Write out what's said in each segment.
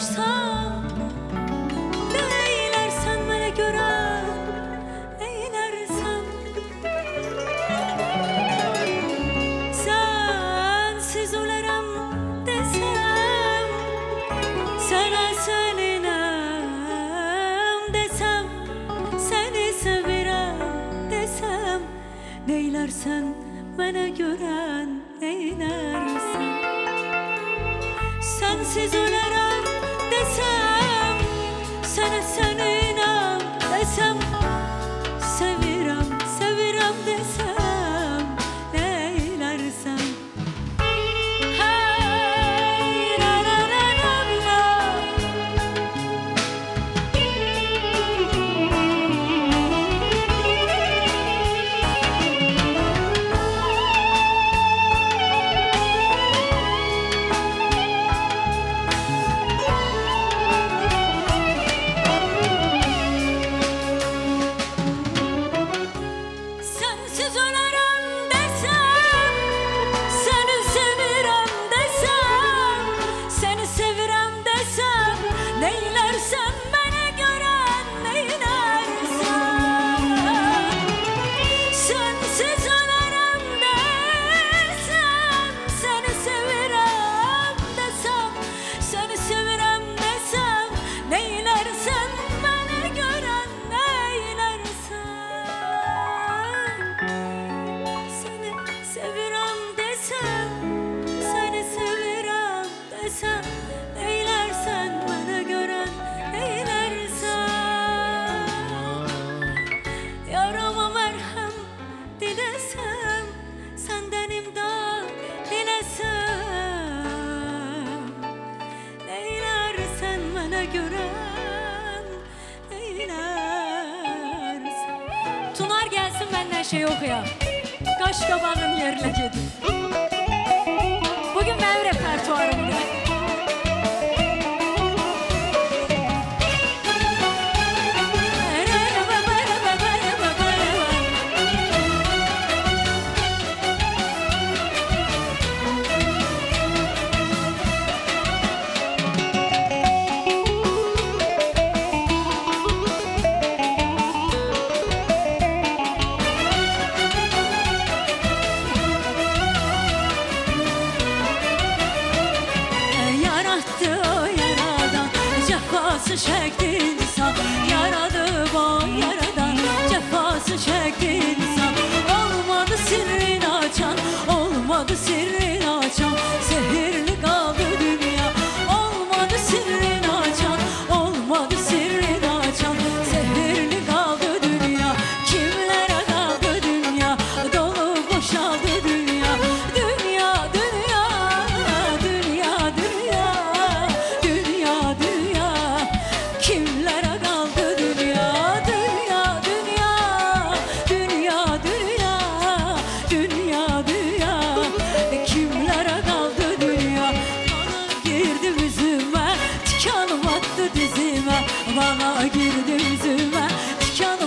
yaşarsam Ne eylersen bana göre eylersen. Sensiz olarım desem Sana söninem desem Seni sevirem desem Ne Neylersen bana gören eylersen. Sensiz ölerim desem sana sen şey yok ya. Qaşqabağın yerinə gedir. cefası çekti insan Yaradı bu yaradan cefası çekti insan Olmadı sirrin açan olmadı sirrin girdi yüzüme. Diken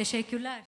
Teşekkürler.